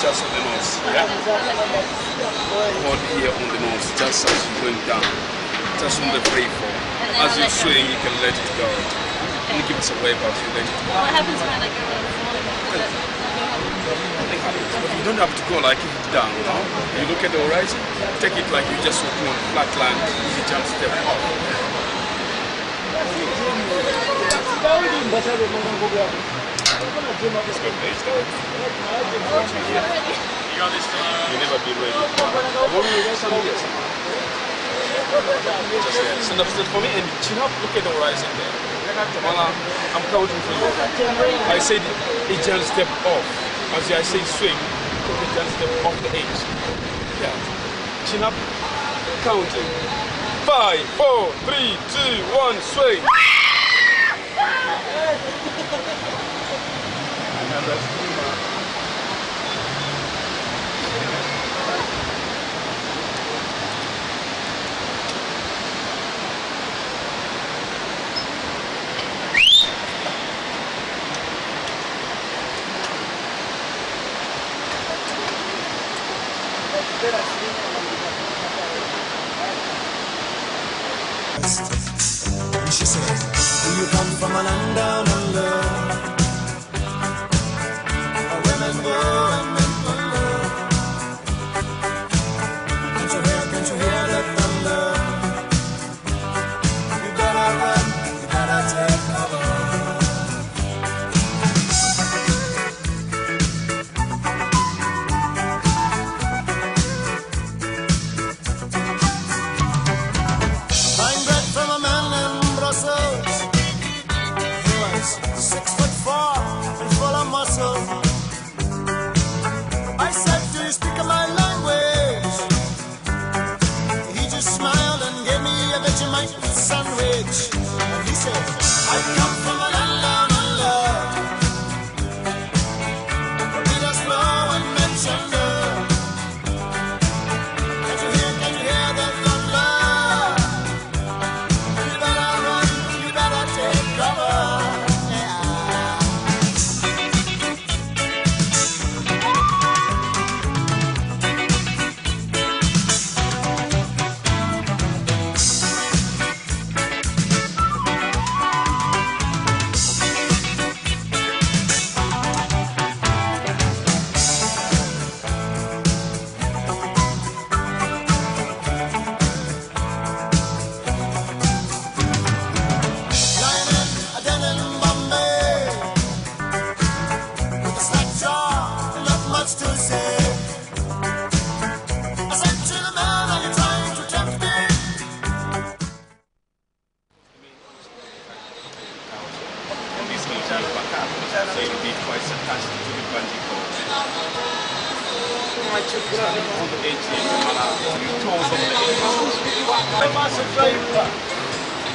just on the nose. Yeah? Hold here on the nose, just as you're going down. Just on the free fall. As you let go. swing, you can let it go. You give it away, but you let it go. What happens when I go really smaller? Does it- Nothing happens. But you don't have to go like it down, you know? You look at the horizon, take it like you're just walking on flat land, you jump step up. Let's. Just there. Stand for me and chin up, look at the horizon there. Tamala, I'm counting for you. I said Asian step off. As I say swing, take Asian step off the edge. Yeah. Chin up, counting. Five, four, three, two, one, swing. You come from a land said, I come So you'll be quite attached to the bungee cord. On the here, Tamala, your toes on the edge.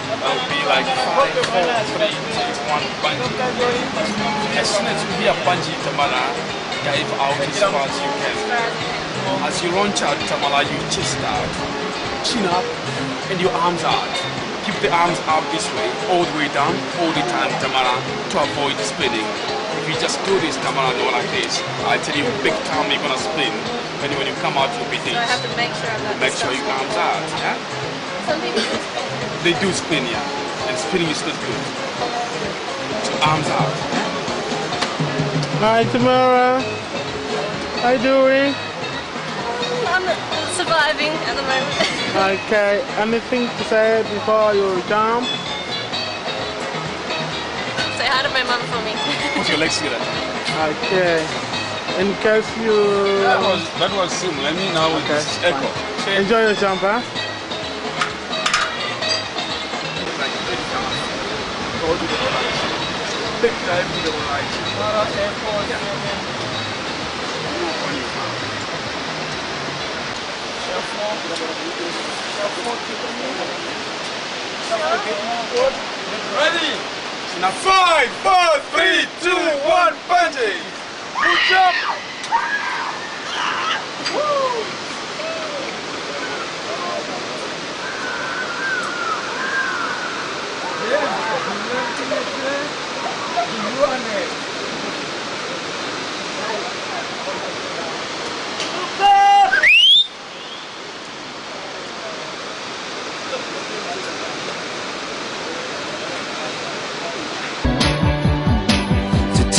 That would be like five, four, three, two, one, bungee. As soon as you hear bungee, Tamala, dive out as far as you can. As you launch out, Tamala, you chest out, chin up, and your arms out. Keep the arms up this way, all the way down, all the time, Tamara, to avoid spinning. If you just do this, Tamara, go like this, I tell you, big time you're gonna spin. When, when you come out, you'll be So I have to make sure I'm not Make sure your arms out, yeah? Some people just They do spin, yeah. And spinning is not good. So arms out. Hi, Tamara. How you doing? Mm, I'm surviving at the moment. Okay. Anything to say before you jump? Say hi to my mum for me. Put your legs together. Okay. And case you That was, that was similar. I mean, now Okay, it's echo. fine. enjoy your jump, huh? Like a big dive. Go to the horizon. Big dive to the horizon. Yeah. Look on your